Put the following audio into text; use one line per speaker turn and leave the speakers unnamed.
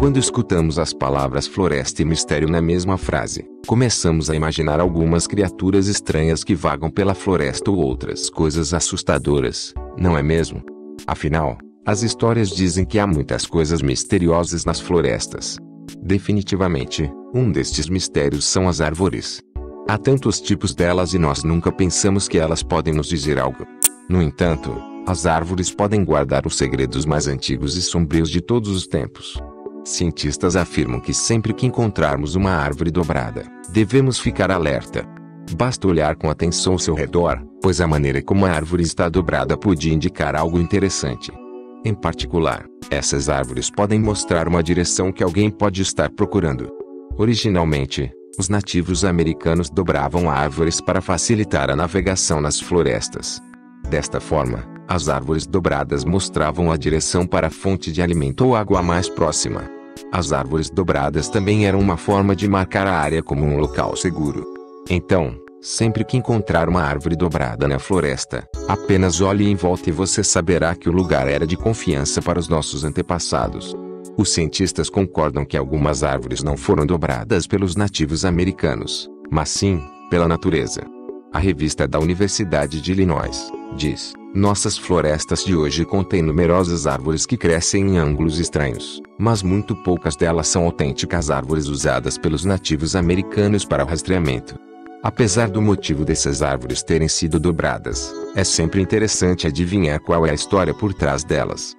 Quando escutamos as palavras floresta e mistério na mesma frase, começamos a imaginar algumas criaturas estranhas que vagam pela floresta ou outras coisas assustadoras, não é mesmo? Afinal, as histórias dizem que há muitas coisas misteriosas nas florestas. Definitivamente, um destes mistérios são as árvores. Há tantos tipos delas e nós nunca pensamos que elas podem nos dizer algo. No entanto, as árvores podem guardar os segredos mais antigos e sombrios de todos os tempos. Cientistas afirmam que sempre que encontrarmos uma árvore dobrada, devemos ficar alerta. Basta olhar com atenção ao seu redor, pois a maneira como a árvore está dobrada pode indicar algo interessante. Em particular, essas árvores podem mostrar uma direção que alguém pode estar procurando. Originalmente, os nativos americanos dobravam árvores para facilitar a navegação nas florestas. Desta forma, as árvores dobradas mostravam a direção para a fonte de alimento ou água mais próxima. As árvores dobradas também eram uma forma de marcar a área como um local seguro. Então, sempre que encontrar uma árvore dobrada na floresta, apenas olhe em volta e você saberá que o lugar era de confiança para os nossos antepassados. Os cientistas concordam que algumas árvores não foram dobradas pelos nativos americanos, mas sim pela natureza. A revista da Universidade de Illinois diz: Nossas florestas de hoje contêm numerosas árvores que crescem em ângulos estranhos, mas muito poucas delas são autênticas árvores usadas pelos nativos americanos para o rastreamento. Apesar do motivo dessas árvores terem sido dobradas, é sempre interessante adivinhar qual é a história por trás delas.